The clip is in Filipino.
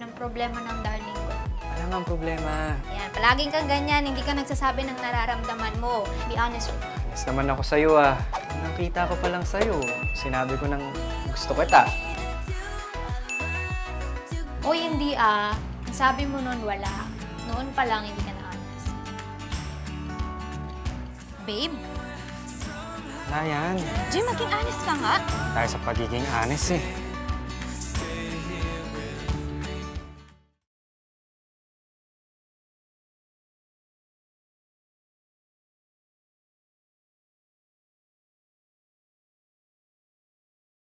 Anong problema ng darling ko? Ano nga ang problema? Yan, palaging kang ganyan, hindi ka nagsasabi ng nararamdaman mo. Be honest with me. Yes naman ako sa'yo ah. Nakita ko pa lang sa'yo. Sinabi ko nang gusto kita. O hindi ah, ang sabi mo noon wala. Noon pa lang hindi ka na honest. Babe, Wala yan. Jim, maging honest ka nga. Dahil sa pagiging honest eh.